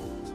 Bye.